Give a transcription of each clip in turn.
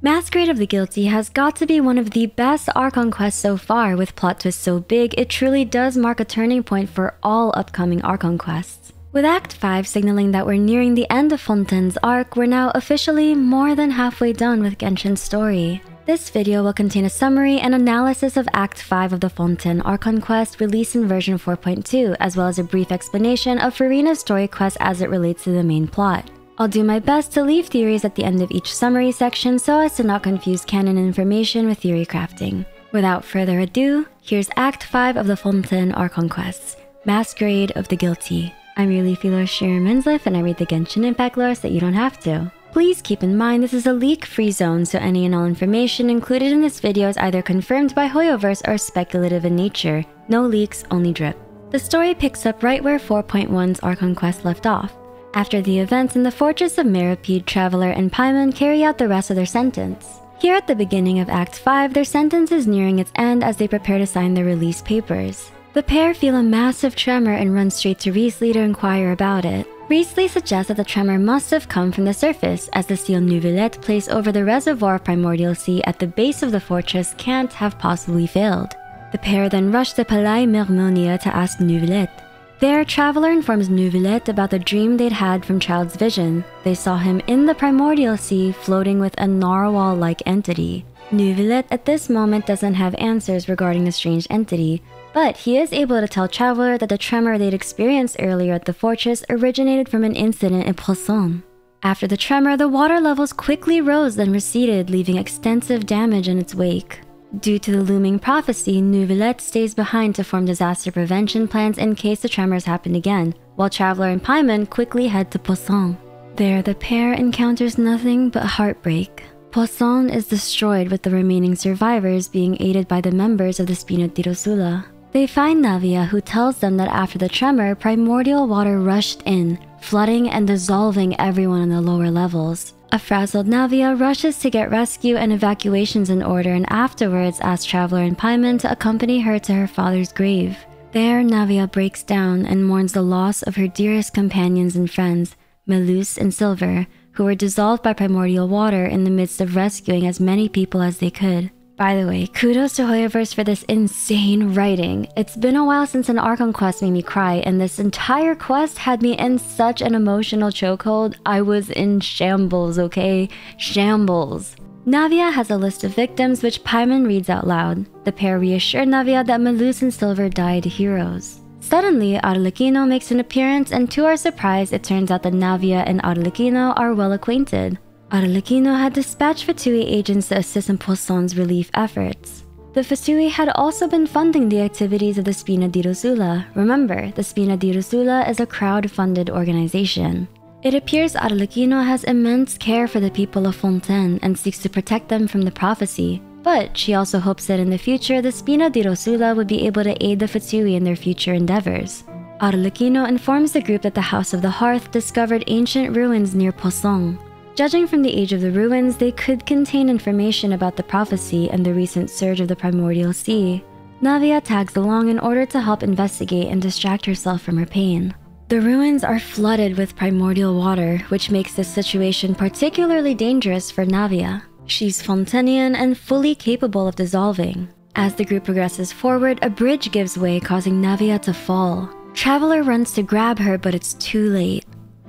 Masquerade of the Guilty has got to be one of the best Archon quests so far with plot twists so big it truly does mark a turning point for all upcoming Archon quests. With Act 5 signaling that we're nearing the end of Fontaine's arc, we're now officially more than halfway done with Genshin's story. This video will contain a summary and analysis of Act 5 of the Fontaine Archon quest released in version 4.2, as well as a brief explanation of Furina's story quest as it relates to the main plot. I'll do my best to leave theories at the end of each summary section so as to not confuse canon information with theory crafting. Without further ado, here's Act 5 of the Fontaine Archon Quests, Masquerade of the Guilty. I'm your Leafy Lore Shira Minsleif and I read the Genshin Impact lore so that you don't have to. Please keep in mind this is a leak-free zone, so any and all information included in this video is either confirmed by Hoyoverse or speculative in nature. No leaks, only drip. The story picks up right where 4.1's Archon Quest left off. After the events in the Fortress of Meropide, Traveler and Paimon carry out the rest of their sentence. Here at the beginning of Act 5, their sentence is nearing its end as they prepare to sign their release papers. The pair feel a massive tremor and run straight to Wriothesley to inquire about it. Wriothesley suggests that the tremor must have come from the surface, as the steel Neuvillette placed over the reservoir of Primordial Sea at the base of the fortress can't have possibly failed. The pair then rush to Palais Mermonia to ask Neuvillette. There, Traveler informs Neuvillette about the dream they'd had from Childe's vision. They saw him in the Primordial Sea floating with a narwhal-like entity. Neuvillette at this moment doesn't have answers regarding the strange entity, but he is able to tell Traveler that the tremor they'd experienced earlier at the fortress originated from an incident in Poisson. After the tremor, the water levels quickly rose then receded, leaving extensive damage in its wake. Due to the looming prophecy, Neuvillette stays behind to form disaster prevention plans in case the tremors happen again, while Traveler and Paimon quickly head to Poisson. There, the pair encounters nothing but heartbreak. Poisson is destroyed with the remaining survivors being aided by the members of the Spina di Rosula. They find Navia who tells them that after the tremor, primordial water rushed in, flooding and dissolving everyone in the lower levels. A frazzled Navia rushes to get rescue and evacuations in order and afterwards asks Traveler and Paimon to accompany her to her father's grave. There, Navia breaks down and mourns the loss of her dearest companions and friends, Melus and Silver, who were dissolved by primordial water in the midst of rescuing as many people as they could. By the way, kudos to Hoyoverse for this insane writing. It's been a while since an Archon quest made me cry, and this entire quest had me in such an emotional chokehold. I was in shambles, okay? Shambles. Navia has a list of victims which Paimon reads out loud. The pair reassure Navia that Melus and Silver died heroes. Suddenly, Arlecchino makes an appearance, and to our surprise, it turns out that Navia and Arlecchino are well acquainted. Arlecchino had dispatched Fatui agents to assist in Poisson's relief efforts. The Fatui had also been funding the activities of the Spina di Rosula. Remember, the Spina di Rosula is a crowd-funded organization. It appears Arlecchino has immense care for the people of Fontaine and seeks to protect them from the prophecy. But she also hopes that in the future, the Spina di Rosula would be able to aid the Fatui in their future endeavors. Arlecchino informs the group that the House of the Hearth discovered ancient ruins near Poisson. Judging from the age of the ruins, they could contain information about the prophecy and the recent surge of the primordial sea. Navia tags along in order to help investigate and distract herself from her pain. The ruins are flooded with primordial water, which makes this situation particularly dangerous for Navia. She's Fontainian and fully capable of dissolving. As the group progresses forward, a bridge gives way, causing Navia to fall. Traveler runs to grab her, but it's too late.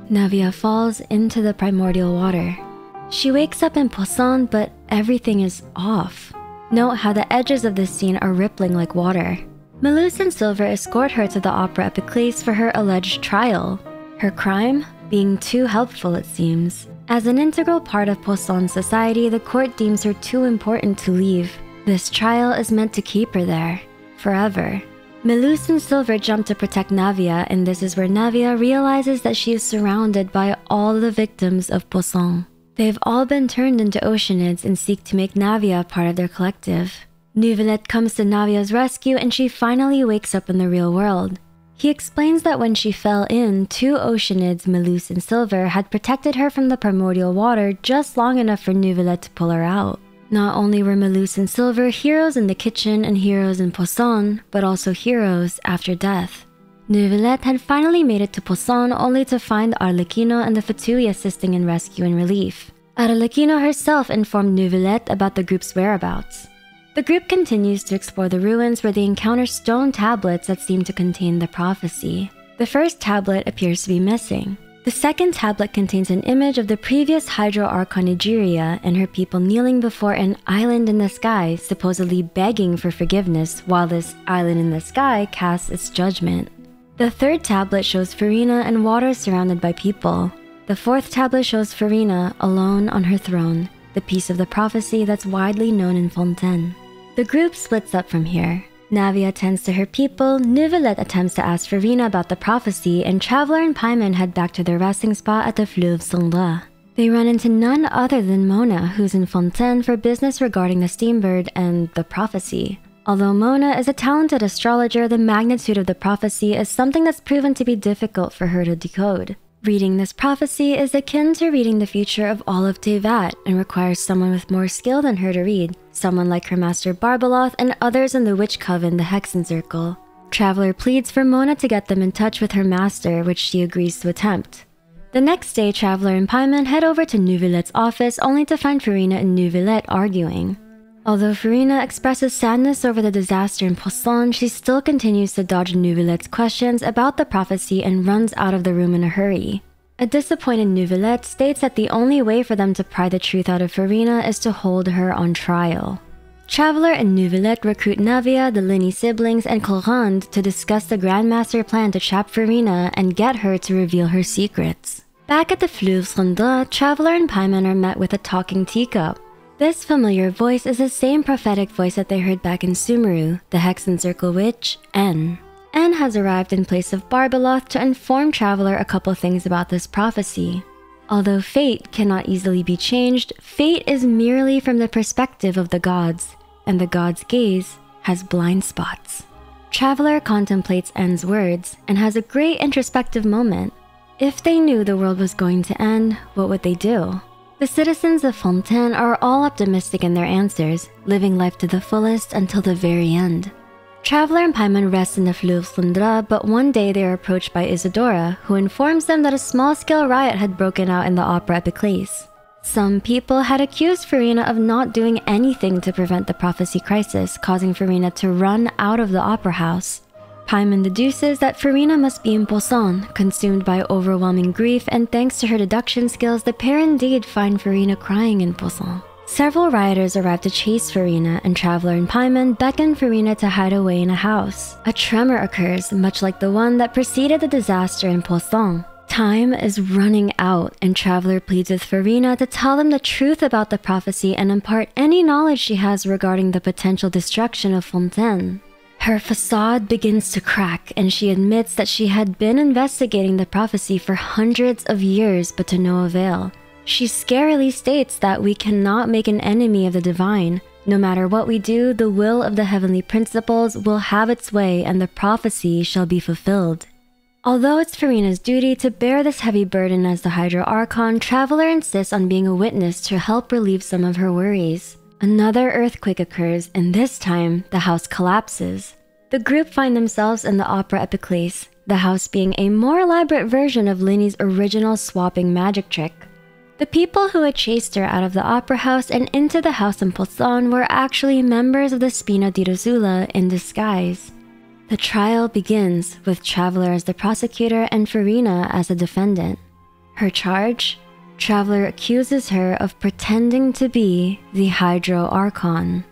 Navia falls into the primordial water. She wakes up in Poisson, but everything is off. Note how the edges of this scene are rippling like water. Melus and Silver escort her to the Opera Epiclese for her alleged trial. Her crime? Being too helpful, it seems. As an integral part of Poisson's society, the court deems her too important to leave. This trial is meant to keep her there, forever. Melus and Silver jump to protect Navia, and this is where Navia realizes that she is surrounded by all the victims of Poisson. They've all been turned into Oceanids and seek to make Navia part of their collective. Neuvillette comes to Navia's rescue and she finally wakes up in the real world. He explains that when she fell in, two Oceanids, Melus and Silver, had protected her from the primordial water just long enough for Neuvillette to pull her out. Not only were Melus and Silver heroes in the kitchen and heroes in Poisson, but also heroes after death. Neuvillette had finally made it to Poisson only to find Arlecchino and the Fatui assisting in rescue and relief. Arlecchino herself informed Neuvillette about the group's whereabouts. The group continues to explore the ruins where they encounter stone tablets that seem to contain the prophecy. The first tablet appears to be missing. The second tablet contains an image of the previous Hydro Archon Egeria and her people kneeling before an island in the sky, supposedly begging for forgiveness while this island in the sky casts its judgment. The third tablet shows Furina and water surrounded by people. The fourth tablet shows Furina alone on her throne, the piece of the prophecy that's widely known in Fontaine. The group splits up from here. Navia tends to her people, Neuvillette attempts to ask Furina about the prophecy, and Traveler and Paimon head back to their resting spot at the Fleuve Cendrillon. They run into none other than Mona, who's in Fontaine for business regarding the Steambird and the prophecy. Although Mona is a talented astrologer, the magnitude of the prophecy is something that's proven to be difficult for her to decode. Reading this prophecy is akin to reading the future of all of Teyvat and requires someone with more skill than her to read, someone like her master Barbeloth and others in the Witch Coven, the Hexen Circle. Traveler pleads for Mona to get them in touch with her master, which she agrees to attempt. The next day, Traveler and Paimon head over to Neuvillette's office only to find Furina and Neuvillette arguing. Although Furina expresses sadness over the disaster in Poisson, she still continues to dodge Neuvillette's questions about the prophecy and runs out of the room in a hurry. A disappointed Neuvillette states that the only way for them to pry the truth out of Furina is to hold her on trial. Traveler and Neuvillette recruit Navia, the Lyney siblings, and Clorinde to discuss the Grandmaster plan to trap Furina and get her to reveal her secrets. Back at the Fleuve Cendrillon, Traveler and Paimon are met with a talking teacup. This familiar voice is the same prophetic voice that they heard back in Sumeru, the Hexen Circle witch, N. N has arrived in place of Barbeloth to inform Traveler a couple things about this prophecy. Although fate cannot easily be changed, fate is merely from the perspective of the gods, and the god's gaze has blind spots. Traveler contemplates N's words and has a great introspective moment. If they knew the world was going to end, what would they do? The citizens of Fontaine are all optimistic in their answers, living life to the fullest until the very end. Traveler and Paimon rest in the Fleuve Cendrillon, but one day they are approached by Isidora, who informs them that a small-scale riot had broken out in the Opera Epiclese. Some people had accused Furina of not doing anything to prevent the prophecy crisis, causing Furina to run out of the opera house. Paimon deduces that Furina must be in Poisson, consumed by overwhelming grief, and thanks to her deduction skills, the pair indeed find Furina crying in Poisson. Several rioters arrive to chase Furina, and Traveler and Paimon beckon Furina to hide away in a house. A tremor occurs, much like the one that preceded the disaster in Poisson. Time is running out, and Traveler pleads with Furina to tell them the truth about the prophecy and impart any knowledge she has regarding the potential destruction of Fontaine. Her facade begins to crack, and she admits that she had been investigating the prophecy for hundreds of years, but to no avail. She scarily states that we cannot make an enemy of the divine. No matter what we do, the will of the heavenly principles will have its way, and the prophecy shall be fulfilled. Although it's Furina's duty to bear this heavy burden as the Hydro Archon, Traveler insists on being a witness to help relieve some of her worries. Another earthquake occurs, and this time, the house collapses. The group find themselves in the Opera Epiclese, the house being a more elaborate version of Lyney's original swapping magic trick. The people who had chased her out of the opera house and into the house in Poisson were actually members of the Spina di Rosula in disguise. The trial begins with Traveler as the prosecutor and Furina as the defendant. Her charge? Traveler accuses her of pretending to be the Hydro Archon.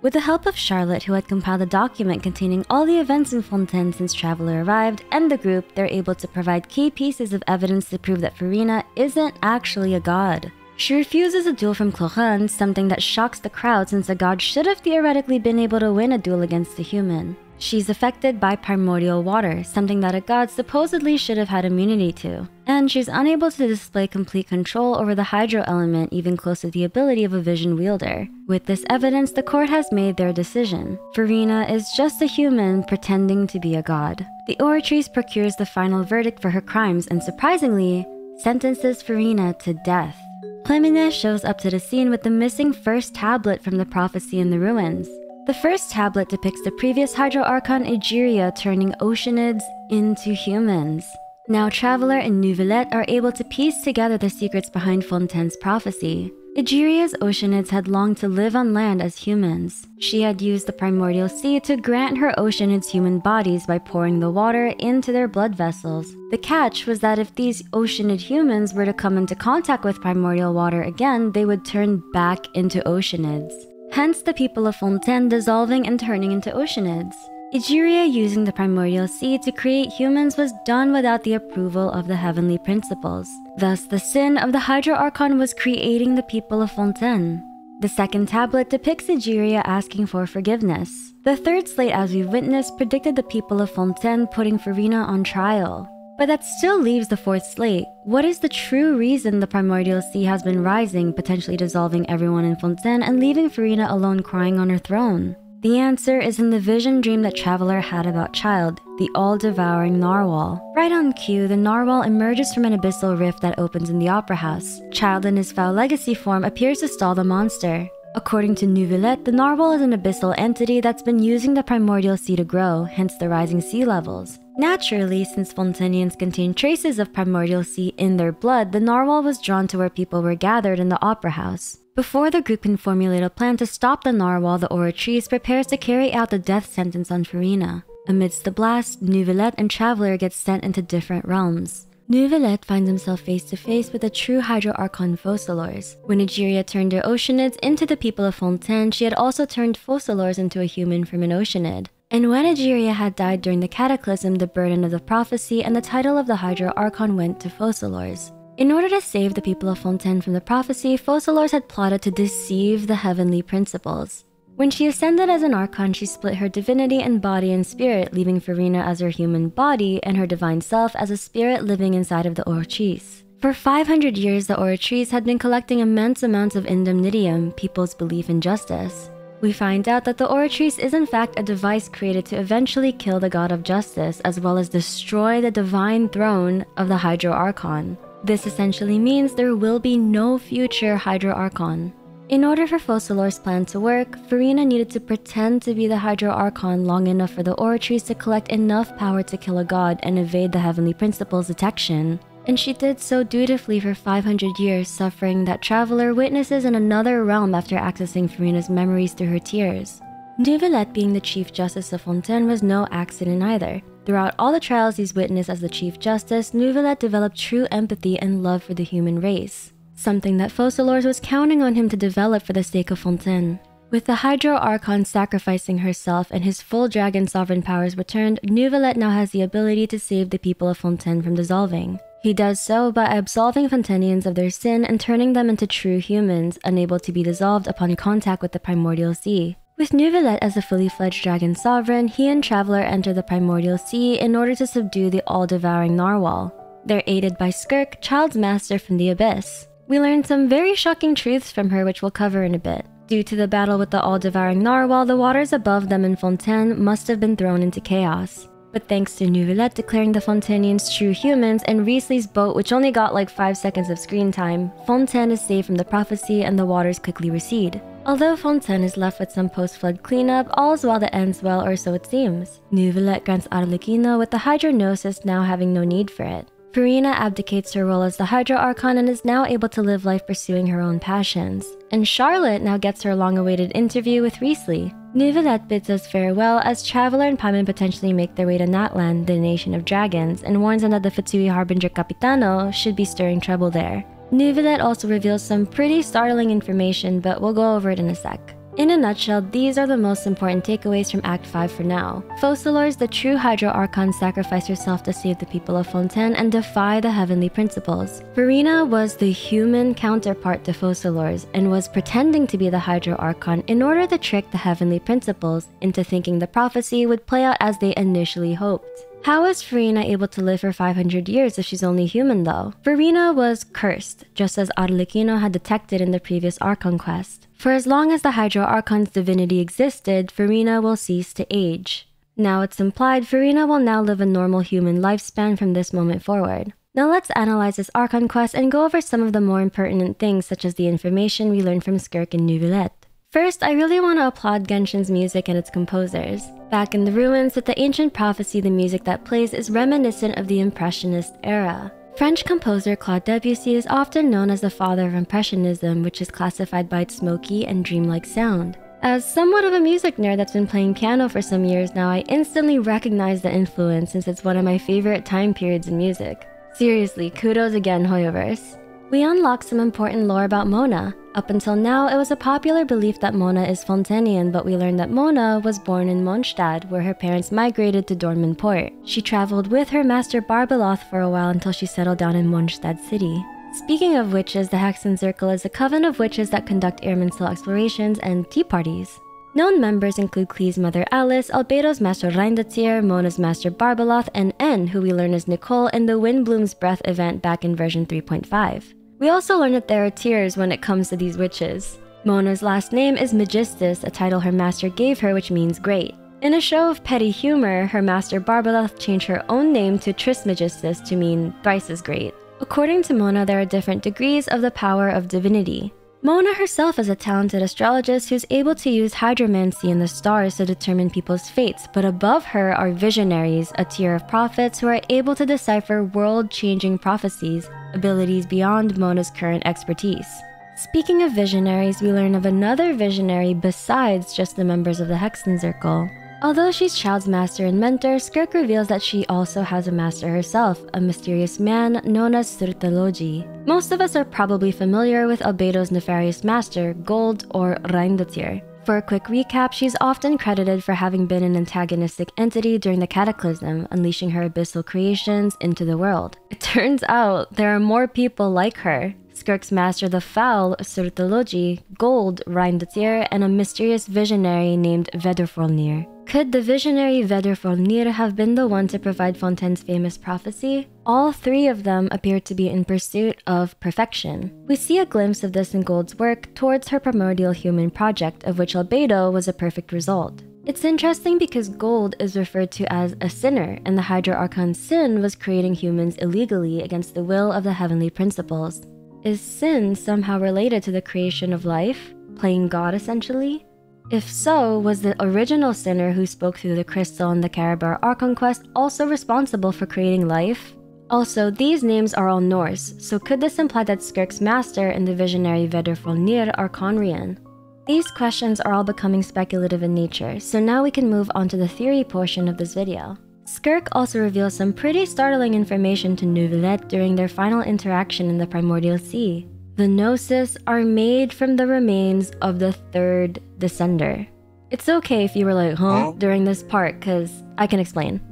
With the help of Charlotte, who had compiled a document containing all the events in Fontaine since Traveler arrived, and the group, they're able to provide key pieces of evidence to prove that Furina isn't actually a god. She refuses a duel from Clorinde, something that shocks the crowd since a god should have theoretically been able to win a duel against a human. She's affected by primordial water, something that a god supposedly should have had immunity to. And she's unable to display complete control over the hydro element even close to the ability of a vision wielder. With this evidence, the court has made their decision. Furina is just a human pretending to be a god. The Oratrice procures the final verdict for her crimes and surprisingly, sentences Furina to death. Clemine shows up to the scene with the missing first tablet from the prophecy in the ruins. The first tablet depicts the previous Hydro Archon Egeria turning Oceanids into humans. Now Traveler and Neuvillette are able to piece together the secrets behind Fontaine's prophecy. Egeria's Oceanids had longed to live on land as humans. She had used the primordial sea to grant her Oceanids human bodies by pouring the water into their blood vessels. The catch was that if these Oceanid humans were to come into contact with primordial water again, they would turn back into Oceanids. Hence the people of Fontaine dissolving and turning into Oceanids. Egeria using the primordial sea to create humans was done without the approval of the heavenly principles. Thus, the sin of the Hydro Archon was creating the people of Fontaine. The second tablet depicts Egeria asking for forgiveness. The third slate, as we've witnessed, predicted the people of Fontaine putting Furina on trial. But that still leaves the fourth slate. What is the true reason the primordial sea has been rising, potentially dissolving everyone in Fontaine and leaving Furina alone crying on her throne? The answer is in the vision dream that Traveler had about Childe, the all-devouring narwhal. Right on cue, the narwhal emerges from an abyssal rift that opens in the opera house. Childe in his foul legacy form appears to stall the monster. According to Neuvillette, the narwhal is an abyssal entity that's been using the primordial sea to grow, hence the rising sea levels. Naturally, since Fontainians contain traces of primordial sea in their blood, the narwhal was drawn to where people were gathered in the opera house. Before the group can formulate a plan to stop the narwhal, the Oratrice prepares to carry out the death sentence on Furina. Amidst the blast, Neuvillette and Traveler get sent into different realms. Neuvillette finds himself face to face with the true Hydro Archon Focalors. When Egeria turned her Oceanids into the people of Fontaine, she had also turned Focalors into a human from an Oceanid. And when Egeria had died during the Cataclysm, the burden of the prophecy and the title of the Hydro Archon went to Focalors. In order to save the people of Fontaine from the prophecy, Focalors had plotted to deceive the heavenly principles. When she ascended as an Archon, she split her divinity and body and spirit, leaving Furina as her human body and her divine self as a spirit living inside of the Oratrice. For 500 years, the Oratrice had been collecting immense amounts of indemnitium, people's belief in justice. We find out that the Oratrice is in fact a device created to eventually kill the god of justice, as well as destroy the divine throne of the Hydro Archon. This essentially means there will be no future Hydro Archon. In order for Focalor's plan to work, Furina needed to pretend to be the Hydro Archon long enough for the Oratrice to collect enough power to kill a god and evade the Heavenly Principle's detection. And she did so dutifully for 500 years, suffering that Traveler witnesses in another realm after accessing Furina's memories through her tears. Neuvillette being the Chief Justice of Fontaine was no accident either. Throughout all the trials he's witnessed as the Chief Justice, Neuvillette developed true empathy and love for the human race, something that Focalors was counting on him to develop for the sake of Fontaine. With the Hydro Archon sacrificing herself and his full dragon sovereign powers returned, Neuvillette now has the ability to save the people of Fontaine from dissolving. He does so by absolving Fontainians of their sin and turning them into true humans, unable to be dissolved upon contact with the primordial sea. With Neuvillette as a fully fledged dragon sovereign, he and Traveler enter the primordial sea in order to subdue the all-devouring narwhal. They're aided by Skirk, Childe's master from the Abyss. We learn some very shocking truths from her which we'll cover in a bit. Due to the battle with the all-devouring narwhal, the waters above them in Fontaine must have been thrown into chaos. But thanks to Neuvillette declaring the Fontainians true humans and Wriothesley's boat which only got like 5 seconds of screen time, Fontaine is saved from the prophecy and the waters quickly recede. Although Fontaine is left with some post-flood cleanup, all's well that ends well or so it seems. Neuvillette grants Arlecchino with the Hydro Gnosis now having no need for it. Furina abdicates her role as the Hydro Archon and is now able to live life pursuing her own passions. And Charlotte now gets her long-awaited interview with Wriothesley. Neuvillette bids us farewell as Traveler and Paimon potentially make their way to Natlan, the nation of dragons, and warns them that the Fatui Harbinger Capitano should be stirring trouble there. Neuvillette also reveals some pretty startling information, but we'll go over it in a sec. In a nutshell, these are the most important takeaways from Act 5 for now. Focalors, the true Hydro Archon, sacrificed herself to save the people of Fontaine and defy the heavenly principles. Furina was the human counterpart to Focalors and was pretending to be the Hydro Archon in order to trick the heavenly principles into thinking the prophecy would play out as they initially hoped. How is Furina able to live for 500 years if she's only human though? Furina was cursed, just as Arlecchino had detected in the previous Archon quest. For as long as the Hydro Archon's divinity existed, Furina will cease to age. Now it's implied Furina will now live a normal human lifespan from this moment forward. Now let's analyze this Archon quest and go over some of the more impertinent things such as the information we learned from Skirk and Neuvillette. First, I really want to applaud Genshin's music and its composers. Back in the ruins with the ancient prophecy, the music that plays is reminiscent of the Impressionist era. French composer Claude Debussy is often known as the father of Impressionism, which is classified by its smoky and dreamlike sound. As somewhat of a music nerd that's been playing piano for some years now, I instantly recognize the influence since it's one of my favorite time periods in music. Seriously, kudos again, Hoyoverse. We unlock some important lore about Mona. Up until now, it was a popular belief that Mona is Fontainian, but we learned that Mona was born in Mondstadt, where her parents migrated to Port. She traveled with her master Barbeloth for a while until she settled down in Mondstadt City. Speaking of witches, the Hexen Circle is a coven of witches that conduct Irminsul explorations and tea parties. Known members include Klee's mother Alice, Albedo's master Rhinedottir, Mona's master Barbeloth, and N, who we learn is Nicole in the Windblume's Breath event back in version 3.5. We also learn that there are tiers when it comes to these witches. Mona's last name is Megistus, a title her master gave her which means great. In a show of petty humor, her master Barbeloth changed her own name to Trismegistus to mean thrice as great. According to Mona, there are different degrees of the power of divinity. Mona herself is a talented astrologist who's able to use hydromancy and the stars to determine people's fates, but above her are visionaries, a tier of prophets who are able to decipher world changing prophecies, abilities beyond Mona's current expertise. Speaking of visionaries, we learn of another visionary besides just the members of the Hexen Circle. Although she's Childe's master and mentor, Skirk reveals that she also has a master herself, a mysterious man known as Surtalogi. Most of us are probably familiar with Albedo's nefarious master, Gold or Rhinedottir. For a quick recap, she's often credited for having been an antagonistic entity during the Cataclysm, unleashing her abyssal creations into the world. It turns out there are more people like her. Skirk's master the Foul, Surtalogi, Gold, Rhinedottir, and a mysterious visionary named Vedrfolnir. Could the visionary Vedrfolnir have been the one to provide Fontaine's famous prophecy? All three of them appear to be in pursuit of perfection. We see a glimpse of this in Gold's work towards her primordial human project, of which Albedo was a perfect result. It's interesting because Gold is referred to as a sinner, and the Hydro Archon's sin was creating humans illegally against the will of the heavenly principles. Is sin somehow related to the creation of life? Playing God essentially? If so, was the original sinner who spoke through the crystal in the Caribert Archon quest also responsible for creating life? Also, these names are all Norse, so could this imply that Skirk's master and the visionary Vedrfolnir are Khaenri'ahn? These questions are all becoming speculative in nature, so now we can move on to the theory portion of this video. Skirk also reveals some pretty startling information to Neuvillette during their final interaction in the Primordial Sea. The Gnosis are made from the remains of the third descender. It's okay if you were like, huh, during this part, because I can explain.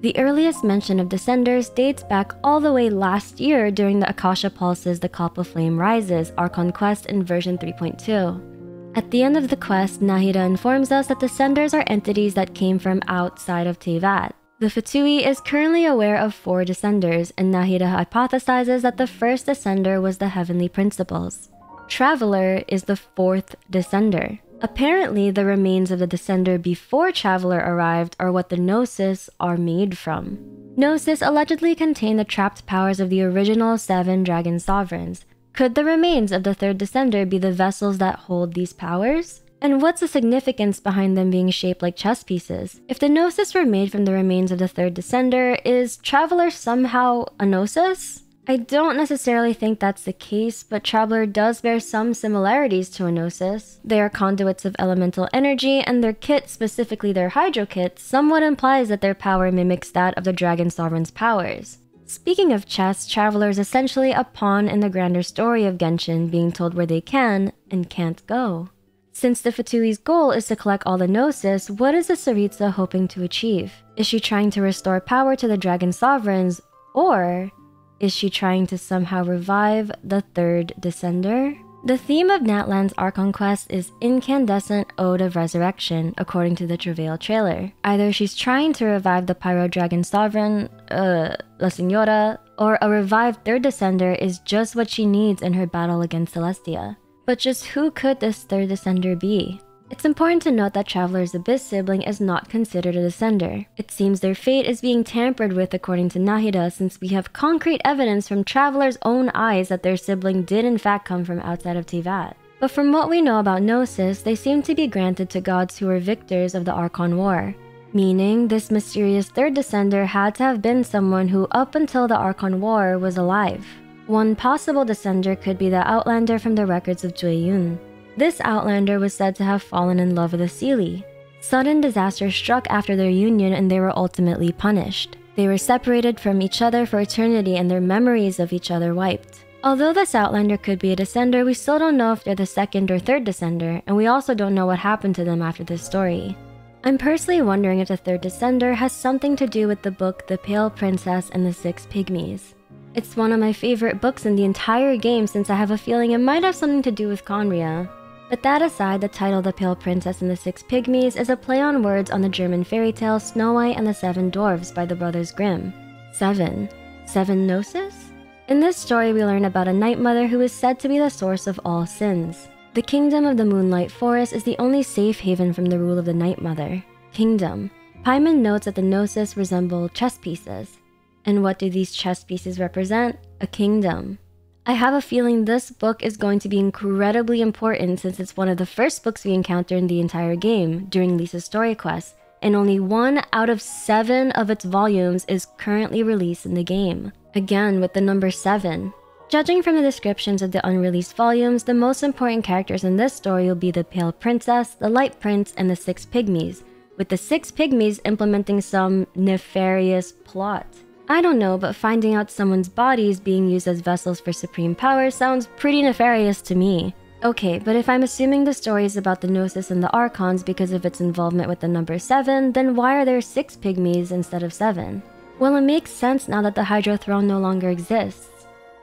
The earliest mention of descenders dates back all the way last year during the Akasha Pulse's The Kalpa Flame Rises Archon Quest in version 3.2. At the end of the quest, Nahida informs us that descenders are entities that came from outside of Teyvat. The Fatui is currently aware of four descenders, and Nahida hypothesizes that the first descender was the Heavenly Principles. Traveler is the fourth descender. Apparently, the remains of the descender before Traveler arrived are what the Gnosis are made from. Gnosis allegedly contain the trapped powers of the original seven dragon sovereigns. Could the remains of the third descender be the vessels that hold these powers? And what's the significance behind them being shaped like chess pieces? If the Gnosis were made from the remains of the third descender, is Traveler somehow a Gnosis? I don't necessarily think that's the case, but Traveler does bear some similarities to a Gnosis. They are conduits of elemental energy, and their kit, specifically their Hydro kit, somewhat implies that their power mimics that of the Dragon Sovereign's powers. Speaking of chess, Traveler is essentially a pawn in the grander story of Genshin being told where they can and can't go. Since the Fatui's goal is to collect all the Gnosis, what is the Tsaritsa hoping to achieve? Is she trying to restore power to the Dragon Sovereigns, or is she trying to somehow revive the third Descender? The theme of Natlan's Archon quest is Incandescent Ode of Resurrection, according to the Travail trailer. Either she's trying to revive the Pyro Dragon Sovereign, uh, La Senora, or a revived third Descender is just what she needs in her battle against Celestia. But just who could this third descender be? It's important to note that Traveler's Abyss sibling is not considered a descender. It seems their fate is being tampered with according to Nahida since we have concrete evidence from Traveler's own eyes that their sibling did in fact come from outside of Teyvat. But from what we know about Gnosis, they seem to be granted to gods who were victors of the Archon War. Meaning, this mysterious third descender had to have been someone who, up until the Archon War, was alive. One possible descender could be the Outlander from the records of Jueyun. This Outlander was said to have fallen in love with a Seelie. Sudden disaster struck after their union and they were ultimately punished. They were separated from each other for eternity and their memories of each other wiped. Although this Outlander could be a Descender, we still don't know if they're the second or third Descender, and we also don't know what happened to them after this story. I'm personally wondering if the third Descender has something to do with the book The Pale Princess and the Six Pygmies. It's one of my favorite books in the entire game since I have a feeling it might have something to do with Khaenri'ah. But that aside, the title The Pale Princess and the Six Pygmies is a play on words on the German fairy tale Snow White and the Seven Dwarfs by the Brothers Grimm. Seven. Seven Gnosis? In this story, we learn about a Night Mother who is said to be the source of all sins. The Kingdom of the Moonlight Forest is the only safe haven from the rule of the Night Mother. Kingdom. Paimon notes that the Gnosis resemble chess pieces. And what do these chess pieces represent? A kingdom. I have a feeling this book is going to be incredibly important since it's one of the first books we encounter in the entire game during Lisa's story quest, and only one out of seven of its volumes is currently released in the game. Again, with the number seven. Judging from the descriptions of the unreleased volumes, the most important characters in this story will be the Pale Princess, the Light Prince, and the Six Pygmies, with the Six Pygmies implementing some nefarious plot. I don't know, but finding out someone's body is being used as vessels for supreme power sounds pretty nefarious to me. Okay, but if I'm assuming the story is about the Gnosis and the Archons because of its involvement with the number 7, then why are there 6 pygmies instead of 7? Well, it makes sense now that the Hydro Throne no longer exists.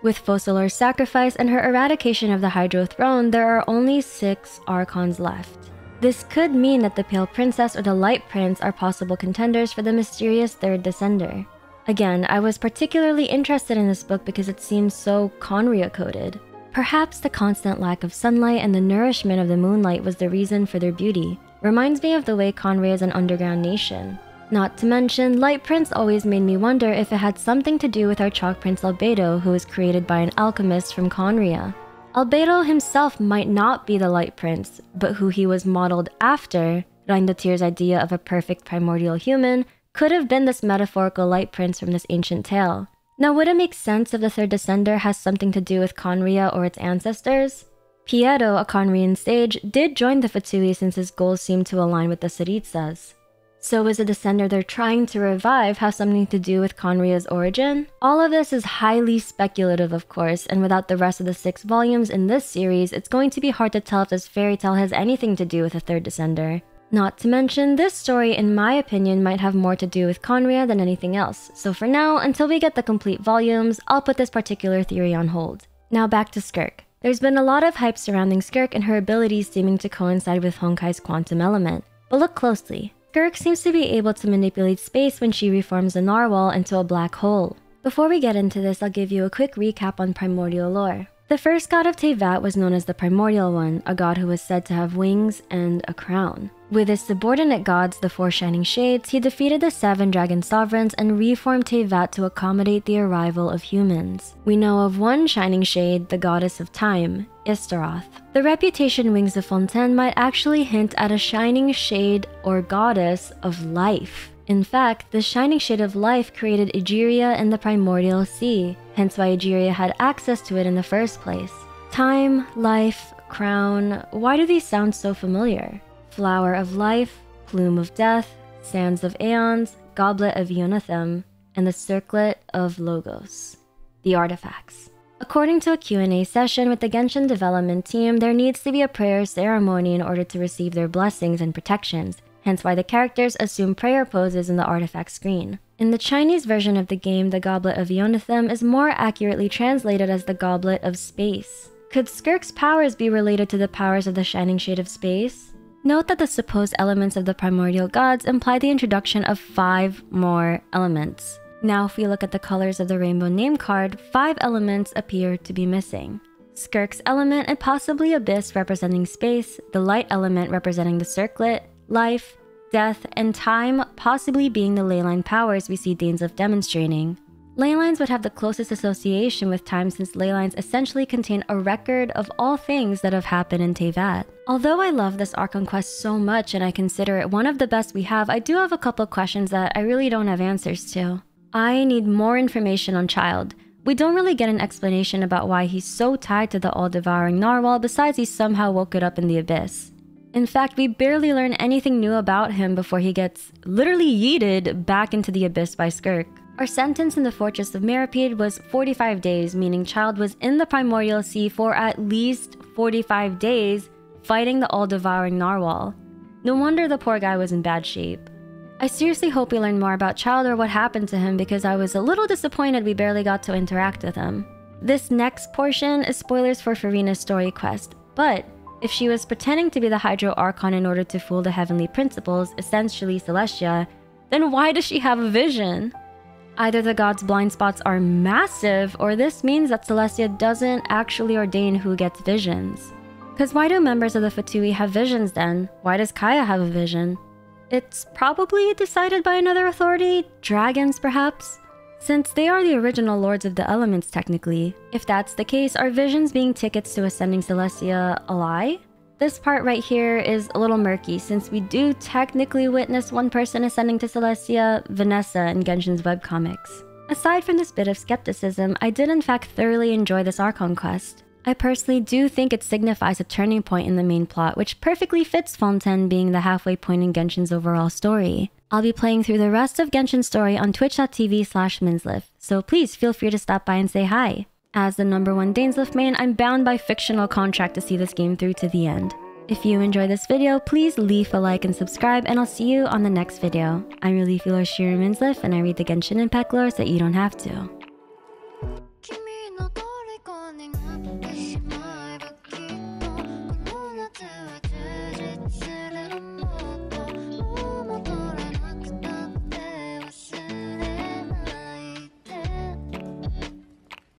With Focalors' sacrifice and her eradication of the Hydro Throne, there are only 6 Archons left. This could mean that the Pale Princess or the Light Prince are possible contenders for the mysterious Third Descender. Again, I was particularly interested in this book because it seems so Khaenri'ah coded. Perhaps the constant lack of sunlight and the nourishment of the moonlight was the reason for their beauty. Reminds me of the way Khaenri'ah is an underground nation. Not to mention, Light Prince always made me wonder if it had something to do with our Chalk Prince Albedo who was created by an alchemist from Khaenri'ah. Albedo himself might not be the Light Prince, but who he was modeled after, Rhinedottir's idea of a perfect primordial human, could have been this metaphorical light prince from this ancient tale. Now, would it make sense if the third descender has something to do with Khaenri'ah or its ancestors? Pierro, a Khaenri'ahn sage, did join the Fatui since his goals seemed to align with the Tsaritsa's. So is the descender they're trying to revive have something to do with Khaenri'ah's origin? All of this is highly speculative, of course, and without the rest of the six volumes in this series, it's going to be hard to tell if this fairy tale has anything to do with the third descender. Not to mention, this story, in my opinion, might have more to do with Khaenri'ah than anything else. So for now, until we get the complete volumes, I'll put this particular theory on hold. Now back to Skirk. There's been a lot of hype surrounding Skirk and her abilities seeming to coincide with Honkai's quantum element. But look closely. Skirk seems to be able to manipulate space when she reforms a narwhal into a black hole. Before we get into this, I'll give you a quick recap on primordial lore. The first god of Teyvat was known as the Primordial One, a god who was said to have wings and a crown. With his subordinate gods, the Four Shining Shades, he defeated the Seven Dragon Sovereigns and reformed Teyvat to accommodate the arrival of humans. We know of one Shining Shade, the goddess of time, Istaroth. The reputation Wings of Fontaine might actually hint at a shining shade or goddess of life. In fact, the shining shade of life created Egeria in the primordial sea, hence why Egeria had access to it in the first place. Time, life, crown, why do these sound so familiar? Flower of Life, Plume of Death, Sands of Aeons, Goblet of Eonothem, and the Circlet of Logos, the artifacts. According to a Q&A session with the Genshin development team, there needs to be a prayer ceremony in order to receive their blessings and protections, hence why the characters assume prayer poses in the artifact screen. In the Chinese version of the game, the Goblet of Eonothem is more accurately translated as the Goblet of Space. Could Skirk's powers be related to the powers of the Shining Shade of Space? Note that the supposed elements of the primordial gods imply the introduction of five more elements. Now, if we look at the colors of the rainbow name card, five elements appear to be missing. Skirk's element and possibly Abyss representing space, the light element representing the circlet, life, death, and time possibly being the leyline powers we see Dainsleif demonstrating. Ley lines would have the closest association with time since ley lines essentially contain a record of all things that have happened in Teyvat. Although I love this Archon quest so much and I consider it one of the best we have, I do have a couple questions that I really don't have answers to. I need more information on Childe. We don't really get an explanation about why he's so tied to the all-devouring narwhal besides he somehow woke it up in the abyss. In fact, we barely learn anything new about him before he gets literally yeeted back into the abyss by Skirk. Our sentence in the Fortress of Meropide was 45 days, meaning Childe was in the Primordial Sea for at least 45 days fighting the all-devouring narwhal. No wonder the poor guy was in bad shape. I seriously hope we learn more about Childe or what happened to him because I was a little disappointed we barely got to interact with him. This next portion is spoilers for Furina's story quest, but if she was pretending to be the Hydro Archon in order to fool the Heavenly Principles, essentially Celestia, then why does she have a vision? Either the god's blind spots are massive, or this means that Celestia doesn't actually ordain who gets visions. Because why do members of the Fatui have visions then? Why does Kaeya have a vision? It's probably decided by another authority, dragons perhaps? Since they are the original lords of the elements technically. If that's the case, are visions being tickets to ascending Celestia a lie? This part right here is a little murky since we do technically witness one person ascending to Celestia, Vanessa in Genshin's webcomics. Aside from this bit of skepticism, I did in fact thoroughly enjoy this Archon quest. I personally do think it signifies a turning point in the main plot, which perfectly fits Fontaine being the halfway point in Genshin's overall story. I'll be playing through the rest of Genshin's story on twitch.tv slash Minsleif, so please feel free to stop by and say hi. As the number one Dainsleif main, I'm bound by fictional contract to see this game through to the end. If you enjoyed this video, please leave a like and subscribe, and I'll see you on the next video. I'm your Leafy Lore Shira Minsleif, and I read the Genshin Impact lore so you don't have to.